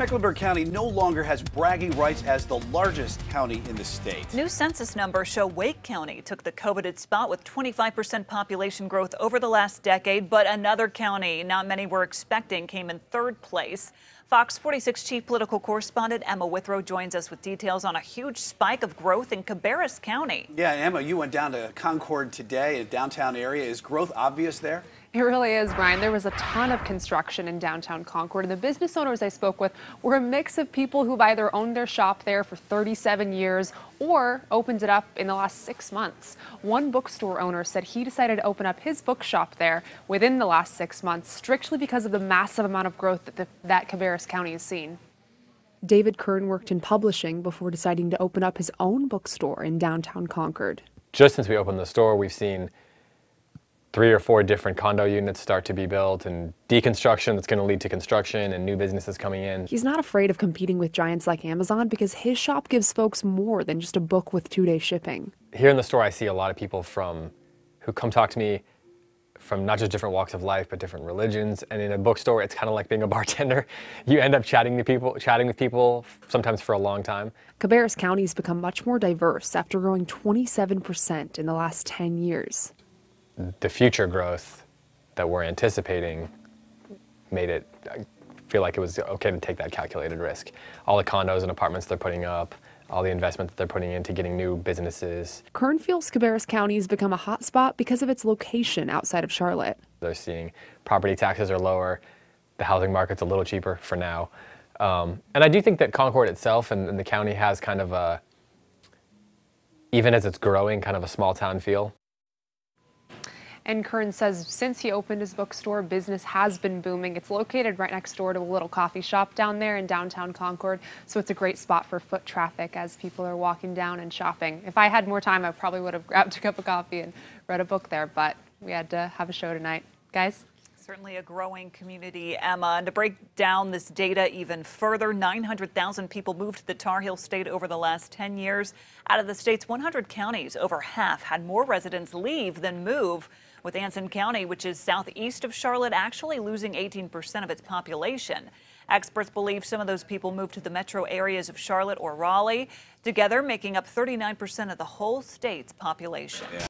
Mecklenburg County no longer has bragging rights as the largest county in the state. New census numbers show Wake County took the coveted spot with 25% population growth over the last decade, but another county not many were expecting came in third place. Fox 46 chief political correspondent Emma Withrow joins us with details on a huge spike of growth in Cabarrus County. Yeah, Emma, you went down to Concord today, a downtown area. Is growth obvious there? It really is, Brian. There was a ton of construction in downtown Concord, and the business owners I spoke with were a mix of people who've either owned their shop there for 37 years or opened it up in the last six months. One bookstore owner said he decided to open up his bookshop there within the last six months, strictly because of the massive amount of growth that, the, that Cabarrus County has seen. David Kern worked in publishing before deciding to open up his own bookstore in downtown Concord. Just since we opened the store, we've seen three or four different condo units start to be built and deconstruction that's going to lead to construction and new businesses coming in. He's not afraid of competing with giants like Amazon because his shop gives folks more than just a book with two day shipping. Here in the store, I see a lot of people from who come talk to me from not just different walks of life but different religions. And in a bookstore it's kind of like being a bartender. You end up chatting to people chatting with people sometimes for a long time. Cabarrus county has become much more diverse after growing 27% in the last 10 years. The future growth that we're anticipating made it I feel like it was okay to take that calculated risk. All the condos and apartments they're putting up, all the investment that they're putting into getting new businesses. Kern feels Cabarrus County has become a hotspot because of its location outside of Charlotte. They're seeing property taxes are lower, the housing market's a little cheaper for now. Um, and I do think that Concord itself and, and the county has kind of a, even as it's growing, kind of a small town feel. And Kern says since he opened his bookstore, business has been booming. It's located right next door to a little coffee shop down there in downtown Concord, so it's a great spot for foot traffic as people are walking down and shopping. If I had more time, I probably would have grabbed a cup of coffee and read a book there, but we had to have a show tonight. Guys? Certainly a growing community, Emma. And to break down this data even further, 900,000 people moved to the Tar Heel State over the last 10 years. Out of the state's 100 counties, over half had more residents leave than move with Anson County, which is southeast of Charlotte, actually losing 18% of its population. Experts believe some of those people moved to the metro areas of Charlotte or Raleigh, together making up 39% of the whole state's population. Yeah.